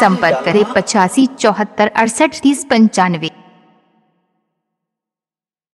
संपर्क करें पचासी चौहत्तर अड़सठ तीस पंचानवे।